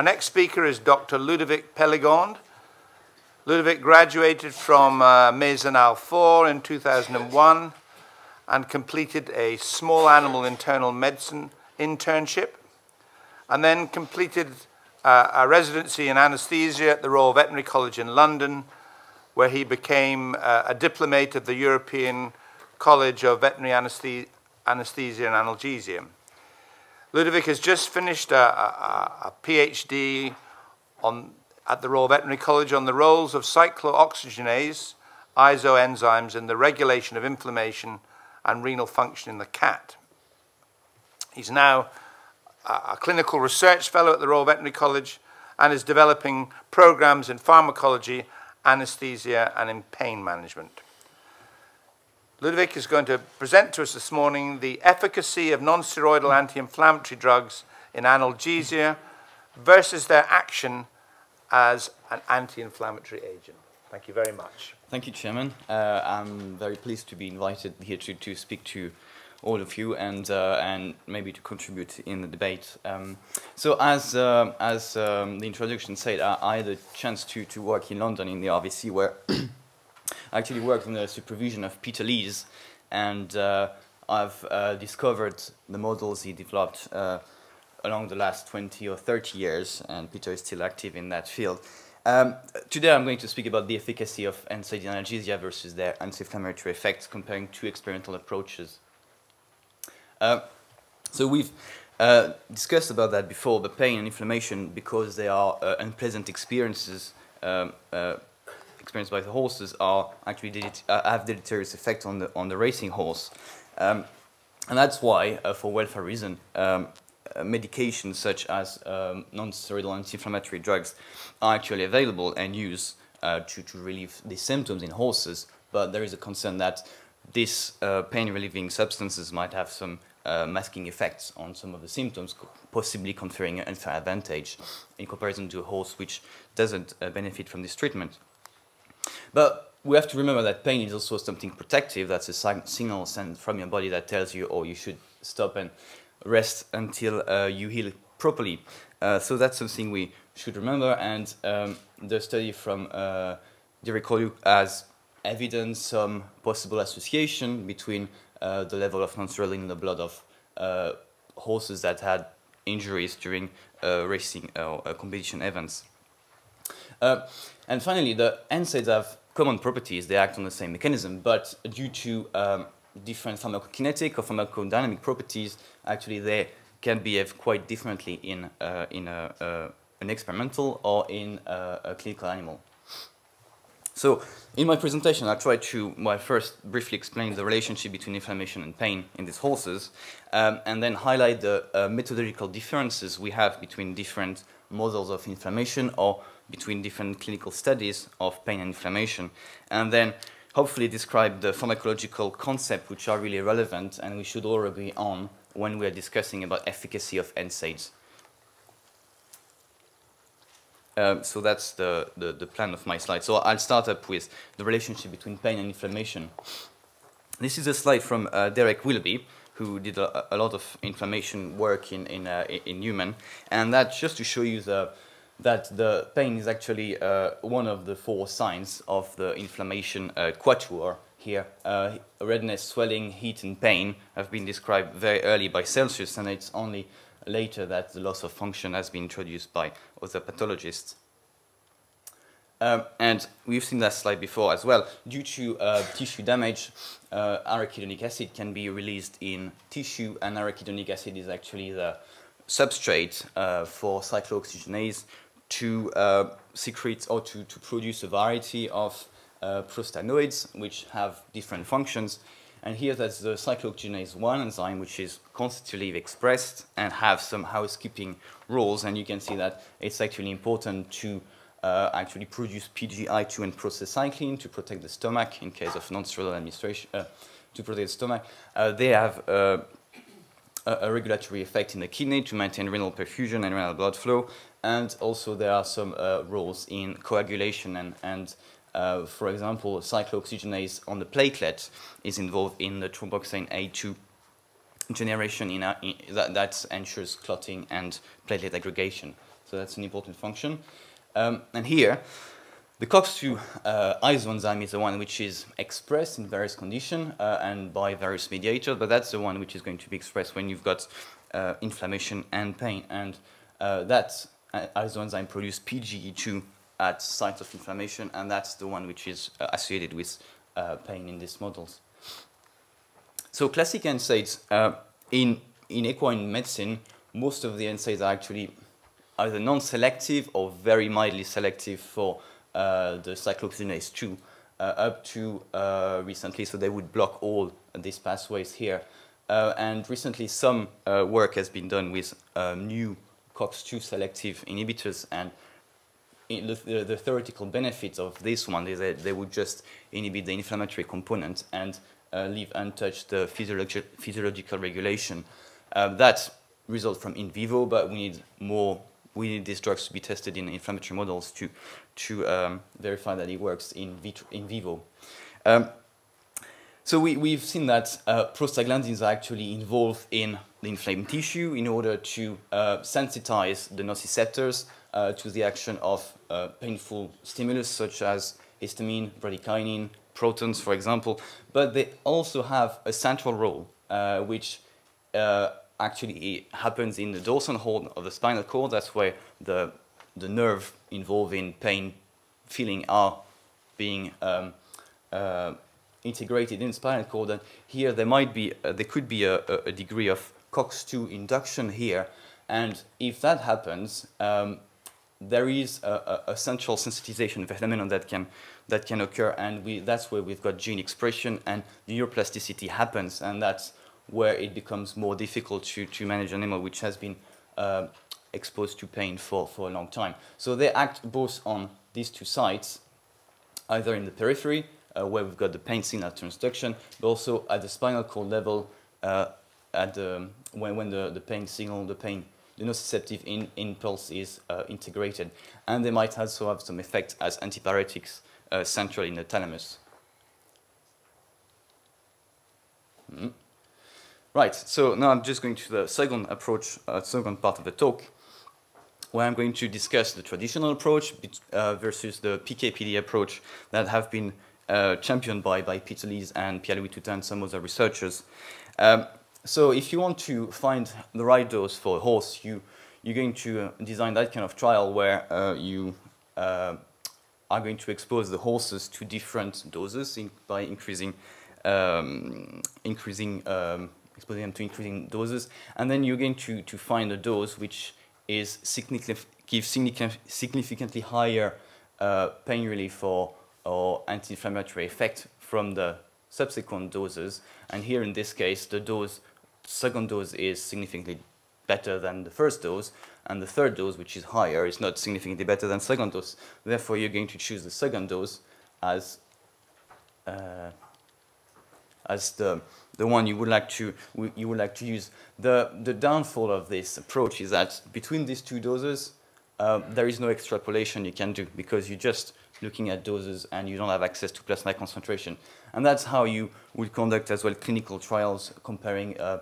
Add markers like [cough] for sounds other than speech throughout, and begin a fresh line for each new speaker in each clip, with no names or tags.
Our next speaker is Dr. Ludovic Pelligand. Ludovic graduated from uh, Maisons-Alfort in 2001 and completed a small animal internal medicine internship and then completed uh, a residency in anesthesia at the Royal Veterinary College in London where he became uh, a diplomate of the European College of Veterinary Anesthesia, Anesthesia and Analgesia. Ludovic has just finished a, a, a PhD on, at the Royal Veterinary College on the roles of cyclooxygenase isoenzymes in the regulation of inflammation and renal function in the cat. He's now a, a clinical research fellow at the Royal Veterinary College and is developing programs in pharmacology, anesthesia, and in pain management. Ludovic is going to present to us this morning the efficacy of non-steroidal anti-inflammatory drugs in analgesia versus their action as an anti-inflammatory agent. Thank you very much.
Thank you, Chairman. Uh, I'm very pleased to be invited here to, to speak to all of you and uh, and maybe to contribute in the debate. Um, so as uh, as um, the introduction said, I, I, had a chance to to work in London in the RVC where I actually worked under the supervision of Peter Lees, and uh, I've uh, discovered the models he developed uh, along the last 20 or 30 years, and Peter is still active in that field. Um, today I'm going to speak about the efficacy of NSAID analgesia versus their anti-inflammatory effects, comparing two experimental approaches. Uh, so we've uh, discussed about that before, the pain and inflammation, because they are uh, unpleasant experiences um, experienced by the horses are actually uh, have deleterious effect on the on the racing horse, um, and that's why, uh, for welfare reason, um, uh, medications such as um, non-steroidal anti-inflammatory drugs are actually available and used uh, to to relieve the symptoms in horses. But there is a concern that these uh, pain-relieving substances might have some uh, masking effects on some of the symptoms, possibly conferring an unfair advantage in comparison to a horse which doesn't uh, benefit from this treatment. But we have to remember that pain is also something protective. That's a signal sent from your body that tells you, oh, you should stop and rest until uh, you heal properly. Uh, so that's something we should remember. And um, the study from uh, Derek has evidence some possible association between uh, the level of non in the blood of uh, horses that had injuries during uh, racing or uh, competition events. Uh, and finally, the NSAIDs have common properties. They act on the same mechanism, but due to um, different pharmacokinetic or pharmacodynamic properties, actually they can behave quite differently in, uh, in a, uh, an experimental or in a, a, clinical animal. So in my presentation, I tried to well, first briefly explain the relationship between inflammation and pain in these horses, um, and then highlight the uh, methodological differences we have between different models of inflammation or between different clinical studies of pain and inflammation, and then hopefully describe the pharmacological concepts which are really relevant and we should all agree on when we are discussing about efficacy of NSAIDs. Um, so that's the, the, the, plan of my slide. So I'll start up with the relationship between pain and inflammation. This is a slide from uh, Derek Willoughby, who did a, a, lot of inflammation work in, in, uh, in human. And that's just to show you the, that the pain is actually uh, one of the four signs of the inflammation uh, quatuor here. Uh, redness, swelling, heat, and pain have been described very early by Celsus, and it's only later that the loss of function has been introduced by other pathologists. Um, and we've seen that slide before as well. Due to uh, tissue damage, uh, arachidonic acid can be released in tissue, and arachidonic acid is actually the substrate uh, for cyclooxygenase, to uh, secrete or to, to produce a variety of uh, prostanoids which have different functions. And here that's the cyclooxygenase 1 enzyme, which is constitutively expressed and have some housekeeping roles. And you can see that it's actually important to uh, actually produce PGI2 and prostacyclin to protect the stomach in case of non-steroidal administration, uh, to protect the stomach. Uh, they have uh, a, a, regulatory effect in the kidney to maintain renal perfusion and renal blood flow and also there are some uh, roles in coagulation and, and uh, for example, cyclooxygenase on the platelet is involved in the thromboxane A2 generation in, a, in that, that, ensures clotting and platelet aggregation. So that's an important function. Um, and here, the COX-2 uh, isoenzyme is the one which is expressed in various conditions uh, and by various mediators, but that's the one which is going to be expressed when you've got uh, inflammation and pain. And uh, that uh, isoenzyme produces PGE2 at sites of inflammation, and that's the one which is uh, associated with pain in these models. So classic NSAIDs, in, in equine medicine, most of the NSAIDs are actually either non-selective or very mildly selective for uh, the cyclooxygenase 2 uh, up to uh, recently, so they would block all these pathways here. Uh, and recently some uh, work has been done with new COX-2 selective inhibitors and the, the, the, theoretical benefits of this one is that they would just inhibit the inflammatory component and uh, leave untouched the physiologi physiological regulation. that results from in vivo, but we need more we need these drugs to be tested in inflammatory models to, to um, verify that it works in, vitro, in vivo. Um, so we, we've seen that uh, prostaglandins are actually involved in the inflamed tissue in order to uh, sensitize the nociceptors uh, to the action of uh, painful stimulus such as histamine, bradykinin, protons, for example. But they also have a central role, uh, which uh, actually happens in the dorsal horn of the spinal cord. That's where the, the nerve involved in pain feeling are being um, uh, integrated in the spinal cord. And here there might be, uh, there could be a, a, degree of COX-2 induction here. And if that happens, um, there is a, a, central sensitization phenomenon that can that can occur, and we, that's where we've got gene expression and neuroplasticity happens, and that's where it becomes more difficult to, to manage an animal which has been uh, exposed to pain for, for a long time. So they act both on these two sites, either in the periphery, uh, where we've got the pain signal transduction, but also at the spinal cord level, uh, at the, when, when the, the pain signal, the pain, the nociceptive in, impulse is uh, integrated. And they might also have some effect as antipyretics uh, central in the thalamus. Mm. Right, so now I'm just going to the second approach, uh, second part of the talk, where I'm going to discuss the traditional approach uh, versus the PKPD approach that have been uh, championed by, by Peter Lees and Pierre-Louis Toutain and some other researchers. Um, so if you want to find the right dose for a horse, you, you're going to uh, design that kind of trial where uh, you uh, are going to expose the horses to different doses in, by increasing, um, increasing um, exposing them to increasing doses, and then you're going to, to find a dose which is significant, gives significantly higher uh, pain relief or, or anti-inflammatory effect from the subsequent doses. And here in this case, the dose, second dose is significantly better than the first dose, and the third dose, which is higher, is not significantly better than second dose. Therefore, you're going to choose the second dose as uh, as the the one you would like to you would like to use. The the downfall of this approach is that between these two doses, uh, there is no extrapolation you can do because you're just looking at doses and you don't have access to plasma concentration. And that's how you would conduct as well clinical trials comparing uh,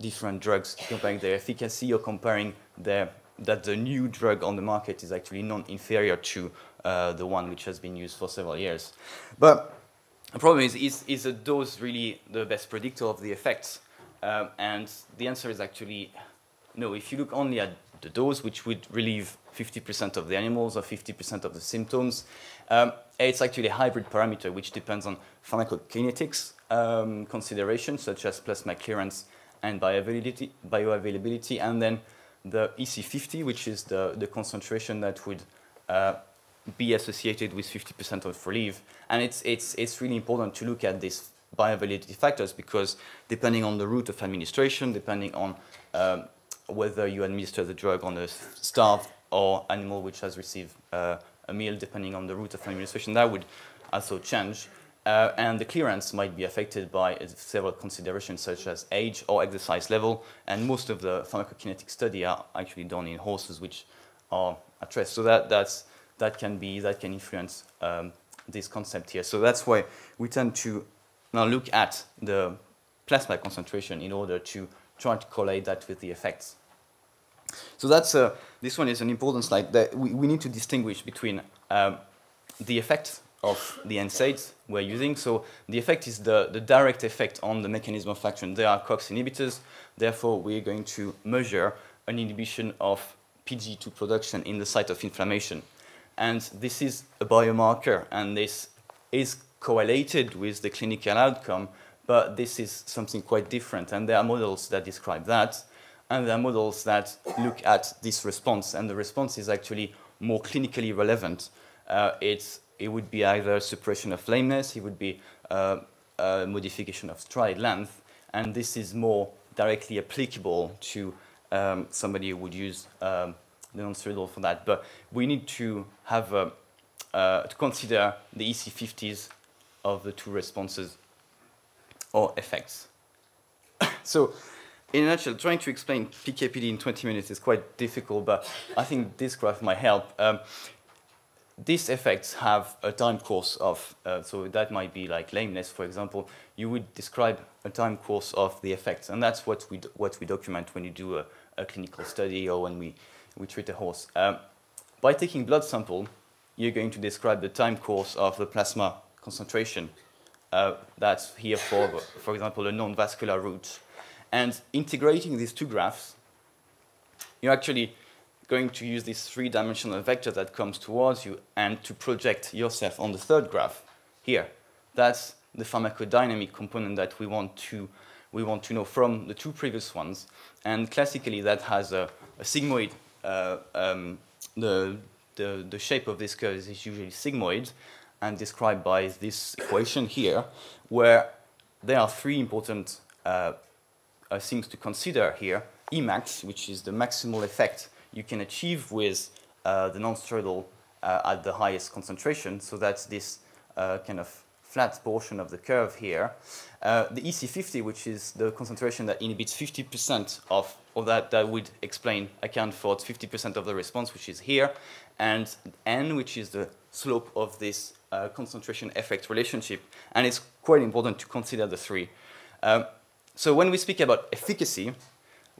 different drugs, comparing their efficacy or comparing their that the new drug on the market is actually non-inferior to uh, the one which has been used for several years. But the problem is, is, is a dose really the best predictor of the effects? Um, and the answer is actually no. If you look only at the dose, which would relieve 50% of the animals or 50% of the symptoms, um, it's actually a hybrid parameter which depends on pharmacokinetics um, considerations such as plasma clearance and bioavailability, bioavailability and then the EC50, which is the, the concentration that would uh, be associated with 50% of relief. And it's, it's, it's really important to look at these bioavailability factors because depending on the route of administration, depending on um, whether you administer the drug on a starved or animal which has received uh, a meal, depending on the route of administration, that would also change. Uh, and the clearance might be affected by several considerations such as age or exercise level. And most of the pharmacokinetic study are actually done in horses which are at rest. So that, that's that can be that can influence um, this concept here. So that's why we tend to now look at the plasma concentration in order to try to correlate that with the effects. So that's uh, this one is an important slide that we, we need to distinguish between um, the effect of the NSAIDs we're using. So the effect is the, the direct effect on the mechanism of action. They are COX inhibitors. Therefore, we're going to measure an inhibition of PG2 production in the site of inflammation. And this is a biomarker, and this is correlated with the clinical outcome, but this is something quite different. And there are models that describe that, and there are models that look at this response, and the response is actually more clinically relevant. Uh, it's, it would be either suppression of lameness, it would be uh, modification of stride length, and this is more directly applicable to um, somebody who would use um, the non-steroidal for that. But we need to have uh, uh, to consider the EC50s of the two responses or effects. [coughs] so, in a nutshell, trying to explain PKPD in 20 minutes is quite difficult, but I think this graph might help. Um, these effects have a time course of, uh, so that might be like lameness, for example. You would describe a time course of the effects, and that's what we, what we document when you do a, a clinical study or when we, we treat a horse. Um, by taking blood sample, you're going to describe the time course of the plasma concentration. Uh, that's here for, for example, a non-vascular route. And integrating these two graphs, you're actually going to use this three-dimensional vector that comes towards you and to project yourself on the third graph here. That's the pharmacodynamic component that we want to we want to know from the two previous ones. And classically, that has a, a sigmoid. Uh, um, the, the, the shape of this curve is usually sigmoid and described by this equation here, where there are three important uh, uh, things to consider here. Emax, which is the maximal effect you can achieve with uh, the non-steroidal uh, at the highest concentration. So that's this uh, kind of flat portion of the curve here. Uh, the EC50, which is the concentration that inhibits 50% of, or that, that would explain, account for 50% of the response, which is here, and N, which is the slope of this uh, concentration effect relationship. And it's quite important to consider the three. Um, so when we speak about efficacy,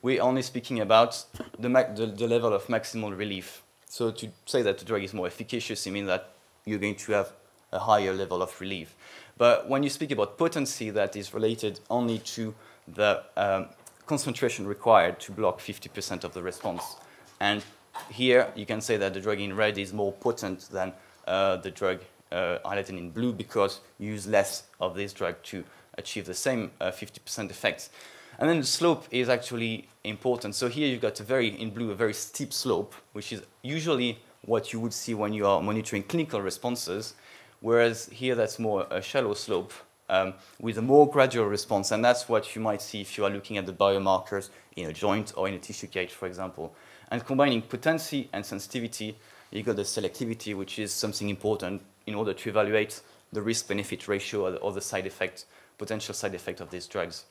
we're only speaking about the, the, the, level of maximal relief. So to say that the drug is more efficacious, it means that you're going to have a higher level of relief. But when you speak about potency, that is related only to the um, concentration required to block 50% of the response. And here you can say that the drug in red is more potent than uh, the drug uh, highlighted in blue because you use less of this drug to achieve the same 50% uh, effect. And then the slope is actually important. So here you've got a very, in blue, a very steep slope, which is usually what you would see when you are monitoring clinical responses, whereas here that's more a shallow slope um, with a more gradual response. And that's what you might see if you are looking at the biomarkers in a joint or in a tissue cage, for example. And combining potency and sensitivity, you got the selectivity, which is something important in order to evaluate the risk-benefit ratio or the side effect, potential side effect of these drugs.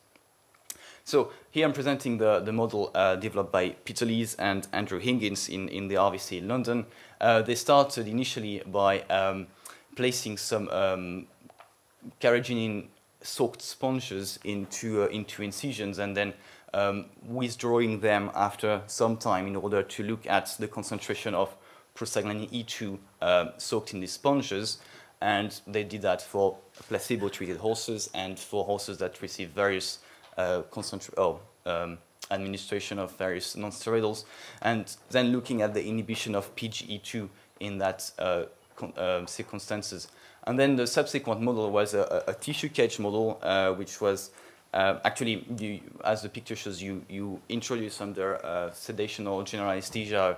So here I'm presenting the, the model uh, developed by Peter Lees and Andrew Higgins in, in the RVC in London. Uh, they started initially by um, placing some um, carrageenan soaked sponges into, uh, into incisions and then um, withdrawing them after some time in order to look at the concentration of prostaglandin E2 uh, soaked in these sponges. And they did that for placebo-treated horses and for horses that received various uh, oh, um, administration of various non-steroidals, and then looking at the inhibition of PGE2 in that uh, uh, circumstances. And then the subsequent model was a, a tissue cage model, uh, which was uh, actually, you, as the picture shows, you, you introduce under uh, sedation or general anesthesia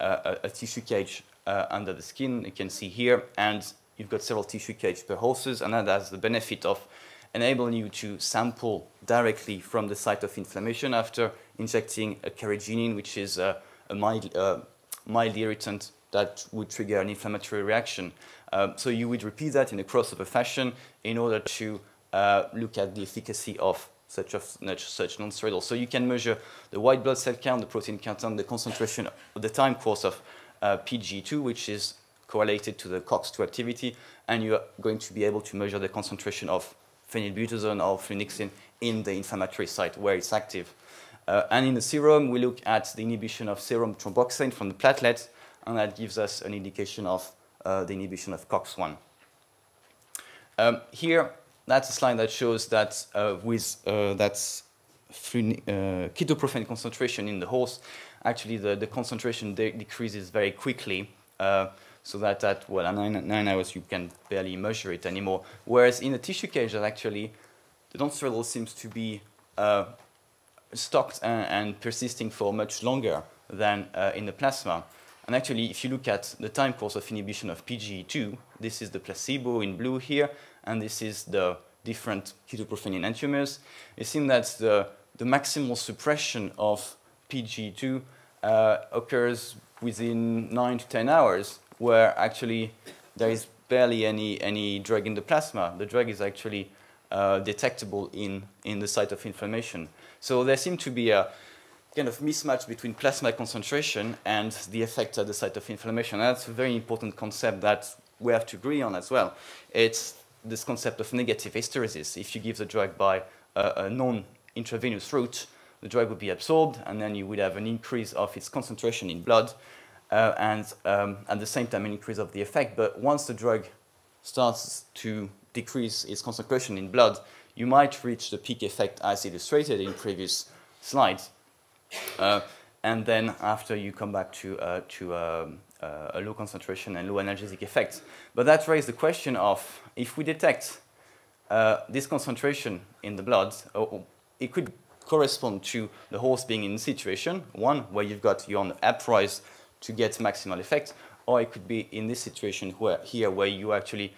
a, a, tissue cage under the skin, you can see here, and you've got several tissue cages per horses, and that has the benefit of enabling you to sample directly from the site of inflammation after injecting a carrageenan, which is a, a mild, uh, mild irritant that would trigger an inflammatory reaction. Um, so you would repeat that in a crossover fashion in order to uh, look at the efficacy of such, of, such non-steroidal. So you can measure the white blood cell count, the protein count, and the concentration, of the time course of uh, PGE2, which is correlated to the COX-2 activity, and you're going to be able to measure the concentration of phenylbutazone or flunixin in the inflammatory site where it's active. Uh, and in the serum, we look at the inhibition of serum thromboxane from the platelet, and that gives us an indication of uh, the inhibition of COX-1. Um, here, that's a slide that shows that uh, with uh, that's uh, ketoprofen concentration in the horse, actually the, the concentration de decreases very quickly. Uh, so that at well, nine, nine hours you can barely measure it anymore. Whereas in a tissue cage, that actually the nonsteroidal seems to be uh, stocked and, and, persisting for much longer than uh, in the plasma. And actually, if you look at the time course of inhibition of PGE2, this is the placebo in blue here, and this is the different ketoprofen enantiomers. It seems that the, the maximal suppression of PGE2 uh, occurs within 9 to 10 hours, where actually there is barely any, any drug in the plasma. The drug is actually uh, detectable in, in the site of inflammation. So there seems to be a kind of mismatch between plasma concentration and the effect at the site of inflammation. And that's a very important concept that we have to agree on as well. It's this concept of negative hysteresis. If you give the drug by a, a non-intravenous route, the drug would be absorbed, and then you would have an increase of its concentration in blood, uh, and um, at the same time an increase of the effect. But once the drug starts to decrease its concentration in blood, you might reach the peak effect as illustrated in previous slides. Uh, and then after you come back to, uh, to um, uh, a low concentration and low analgesic effect. But that raises the question of if we detect uh, this concentration in the blood, it could correspond to the horse being in a situation, one, where you've got you on uprise to get maximal effect, or it could be in this situation where here where you actually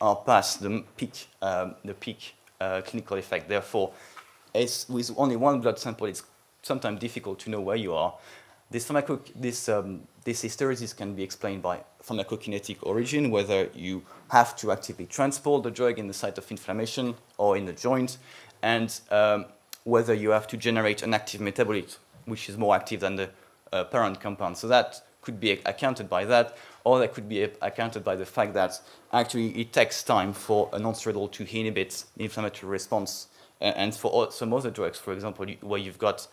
are past the peak, um, the peak uh, clinical effect. Therefore, with only one blood sample, it's sometimes difficult to know where you are. This, this, um, this hysteresis can be explained by pharmacokinetic origin, whether you have to actively transport the drug in the site of inflammation or in the joint, and um, whether you have to generate an active metabolite, which is more active than the uh, parent compound. So that could be accounted by that, or that could be accounted by the fact that actually it takes time for a non-steroidal to inhibit the inflammatory response. And for some other drugs, for example, where you've got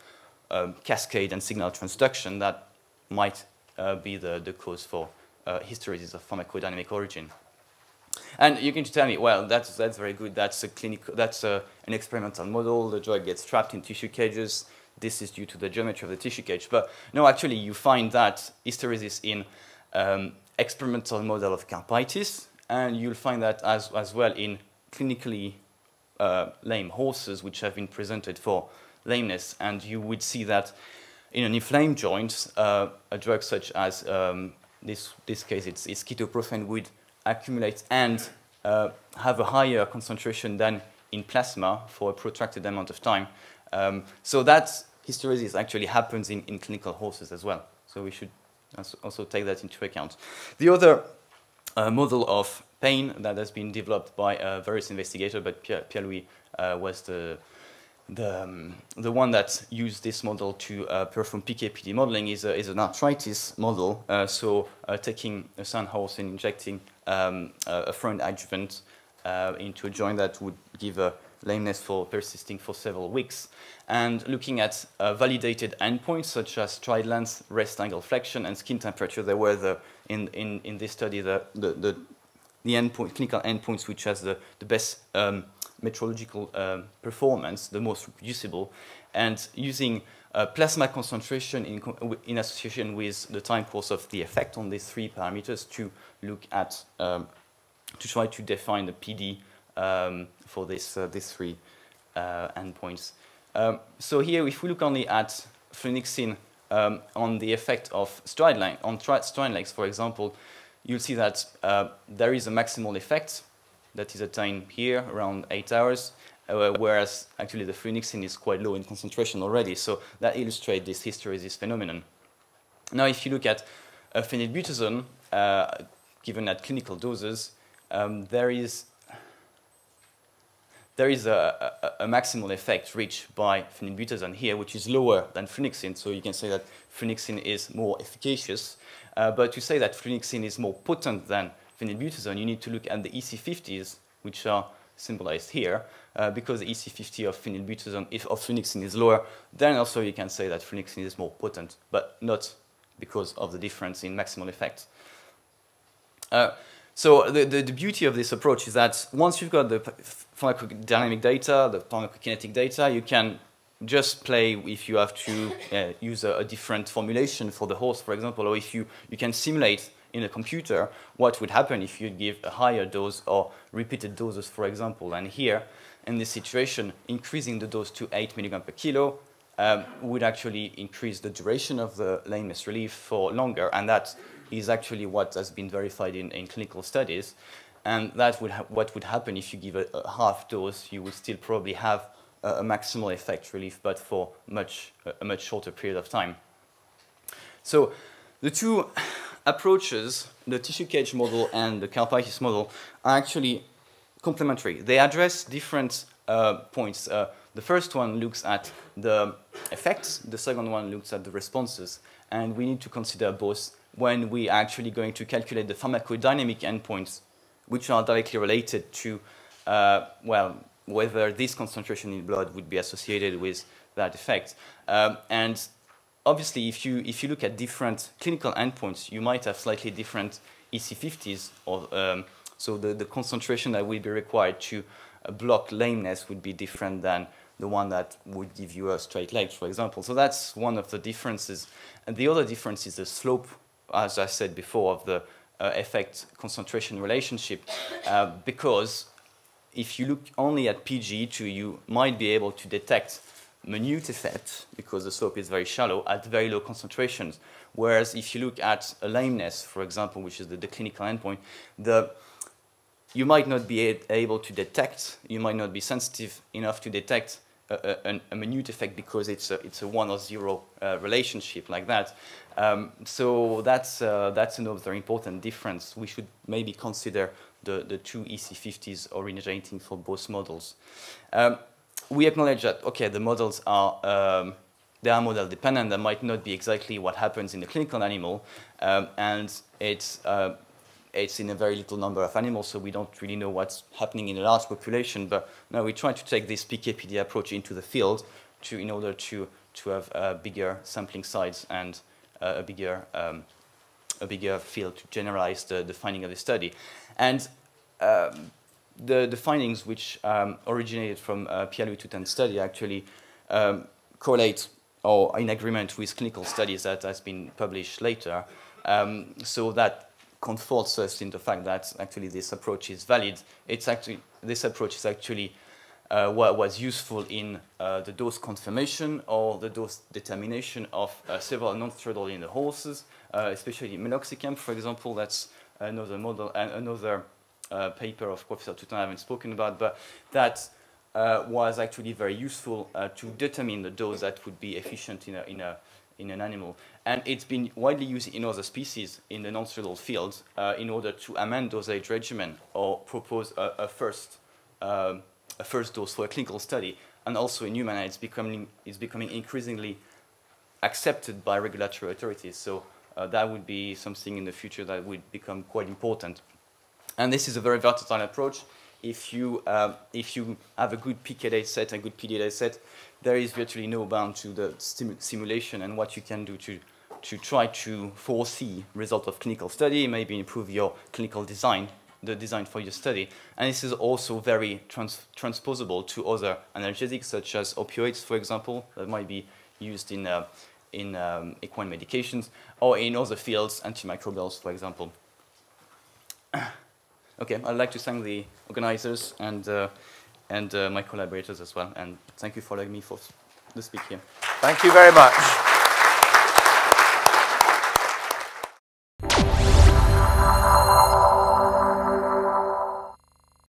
um, cascade and signal transduction, that might uh, be the, the cause for uh, hysteresis of pharmacodynamic origin. And you can tell me, well, that's, that's very good. That's, a clinical, that's a, an experimental model. The drug gets trapped in tissue cages. This is due to the geometry of the tissue cage. But no, actually, you find that hysteresis in um, experimental model of carpitis, and you'll find that as, as well in clinically uh, lame horses, which have been presented for lameness. And you would see that in an inflamed joint, uh, a drug such as um, this, this case, it's, it's ketoprofen would accumulate and uh, have a higher concentration than in plasma for a protracted amount of time. Um, so that hysteresis actually happens in, in clinical horses as well. So we should also take that into account. The other uh, model of pain that has been developed by various investigators, but Pierre-Louis uh, was the the, um, the one that used this model to uh, perform PKPD modeling is, a, is an arthritis model. Uh, so uh, taking a sun horse and injecting um, a Freund adjuvant uh, into a joint that would give a lameness for persisting for several weeks. And looking at uh, validated endpoints such as stride length, rest angle flexion, and skin temperature, there were the, in, in, in this study the, the, the, the endpoint, clinical endpoints which has the, the best um, metrological um, performance, the most reproducible, and using uh, plasma concentration in, in, association with the time course of the effect on these three parameters to look at, um, to try to define the PD um, for this, uh, these three uh, endpoints. Um, so here, if we look only at flunixin um, on the effect of stride length, on stride length, for example, you'll see that uh, there is a maximal effect that is attained here around eight hours, uh, whereas actually the flunixin is quite low in concentration already. So that illustrates this history, this phenomenon. Now, if you look at uh, phenylbutazone, uh, given at clinical doses, um, there is there is a, a, a, maximal effect reached by phenylbutazone here, which is lower than flunixin. So you can say that flunixin is more efficacious. Uh, but to say that flunixin is more potent than phenylbutazone, you need to look at the EC50s, which are symbolized here, uh, because the EC50 of phenylbutazone, if of flunixin is lower, then also you can say that flunixin is more potent, but not because of the difference in maximal effect. Uh, so the, the, the, beauty of this approach is that once you've got the pharmacodynamic data, the pharmacokinetic data, you can just play if you have to uh, use a, a, different formulation for the horse, for example, or if you, you can simulate in a computer what would happen if you give a higher dose or repeated doses, for example. And here, in this situation, increasing the dose to 8 milligram per kilo um, would actually increase the duration of the lameness relief for longer, and that is actually what has been verified in, in clinical studies. And that would what would happen if you give a, a, half dose, you would still probably have a, a maximal effect relief, but for much, a much shorter period of time. So the two approaches, the tissue cage model and the carpitis model, are actually complementary. They address different uh, points. Uh, the first one looks at the effects, the second one looks at the responses, and we need to consider both when we are actually going to calculate the pharmacodynamic endpoints, which are directly related to, uh, well, whether this concentration in blood would be associated with that effect. Um, and obviously, if you, if you look at different clinical endpoints, you might have slightly different EC50s, or, um, so the, the concentration that will be required to uh, block lameness would be different than the one that would give you a straight leg, for example. So that's one of the differences. And the other difference is the slope, as I said before, of the uh, effect concentration relationship, uh, because if you look only at PGE2, you might be able to detect minute effect, because the slope is very shallow, at very low concentrations. Whereas if you look at a lameness, for example, which is the, the clinical endpoint, the, you might not be able to detect, you might not be sensitive enough to detect a, a, a minute effect because it's a, it's a one or zero uh, relationship like that. Um, so that's, uh, that's another important difference. We should maybe consider the, the two EC50s originating for both models. Um, we acknowledge that, okay, the models are, um, they are model dependent. That might not be exactly what happens in the clinical animal. Um, and it's, uh, it's in a very little number of animals, so we don't really know what's happening in a large population. But now we try to take this PKPD approach into the field to, in order to, to have a bigger sampling size and uh, a, bigger, um, a bigger field to generalize the, the finding of the study. And um, the, the findings which um, originated from uh, Pierre-Louis study actually um, correlate or in agreement with clinical studies that has been published later. Um, so that comforts us in the fact that actually this approach is valid. It's actually, this approach is actually uh, what was useful in uh, the dose confirmation or the dose determination of uh, several non-steroidal in the horses, uh, especially meloxicam, for example. That's another model and another uh, paper of Professor Toutain I haven't spoken about, but that uh, was actually very useful uh, to determine the dose that would be efficient in, a, in, a, in an animal. And it's been widely used in other species in the non-steroidal field uh, in order to amend dosage regimen or propose a, a first, um, a first dose for a clinical study. And also in humans, it's becoming, it's becoming increasingly accepted by regulatory authorities. So uh, that would be something in the future that would become quite important. And this is a very versatile approach. If you, uh, if you have a good PK data set and good PD set, there is virtually no bound to the simulation and what you can do to, to try to foresee result of clinical study, maybe improve your clinical design, the design for your study. And this is also very trans transposable to other analgesics, such as opioids, for example, that might be used in, uh, in um, equine medications, or in other fields, antimicrobials, for example. Okay, I'd like to thank the organizers and, uh, and uh, my collaborators as well. And thank you for letting me for, to speak here.
Thank you very much.